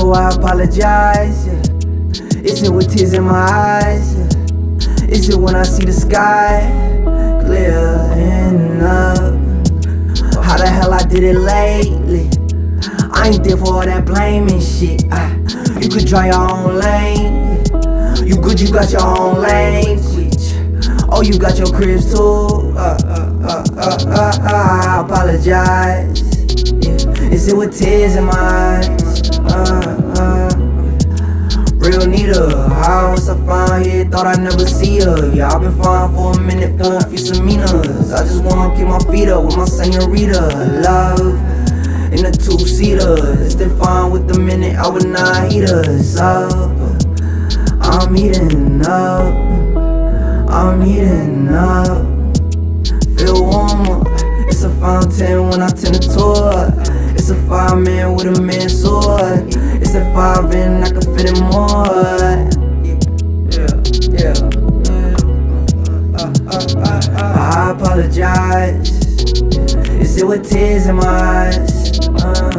apologize? Yeah. Is it with tears in my eyes? Yeah. Is it when I see the sky clear up? How the hell I did it lately? I ain't there for all that blaming shit. Uh, you could draw your own lane. You good, you got your own language. Oh, you got your cribs too. Uh, uh, uh, uh, uh, uh, I apologize. Is it with tears in my eyes? Nita, how was I find here? Thought I'd never see her. Yeah, I've been fine for a minute for a few seminas. I just wanna keep my feet up with my senorita. Love in a two seater. It's fine with the minute I would not heat us up. I'm heating up. I'm heating up. Feel warmer. It's a fountain when I tend to tour. It's a fireman with a man's sword. It's a five I apologize. Is it with tears in my eyes? Uh,